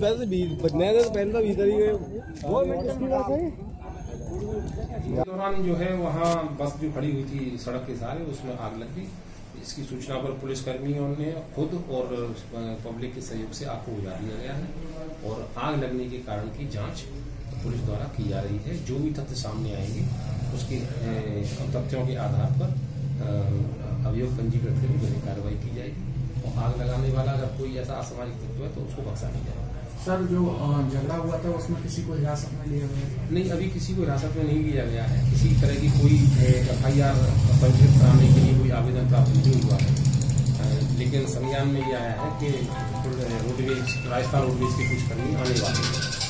वैसे भी बदने का तो पहनता भीतर ही वो दौरान जो है, वहाँ बस जो खड़ी हुई थी सड़क के सहारे, उसमें आग लग गई। इसकी सूचना पर पुलिसकर्मियों ने खुद और पब्लिक के सहयोग से आग को उजाड़ दिया गया है और आग लगने के कारण की जाँच पुलिस द्वारा की जा रही है। जो भी तथ्य सामने आएँगे, उसके तथ्यों के आधार पर अभियोग पंजीकृत करके कार्रवाई की जाएगी। और आग लगाने वाला अगर कोई ऐसा असामाजिक तत्व है तो उसको बख्शा नहीं जाएगा। सर, जो झगड़ा हुआ था, उसमें किसी को हिरासत में लिया गया नहीं, अभी किसी को हिरासत में नहीं लिया गया है। किसी तरह की कोई एफ़ आई आर पंजीकृत कराने के लिए कोई आवेदन प्राप्त नहीं हुआ है। लेकिन संज्ञान में ये आया है कि रोडवेज़, राजस्थान रोडवेज़ के कुछ कर्मी आने वाले हैं।